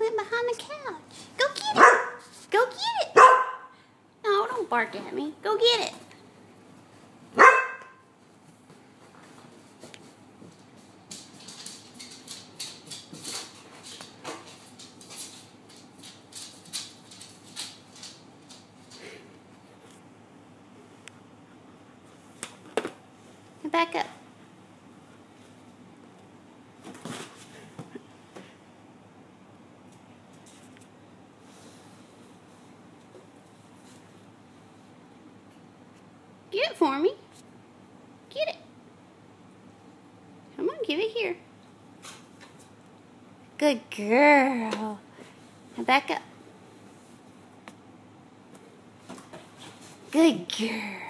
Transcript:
on the couch. Go get it. Go get it. No, don't bark at me. Go get it. Back up. Get it for me. Get it. Come on, give it here. Good girl. Now back up. Good girl.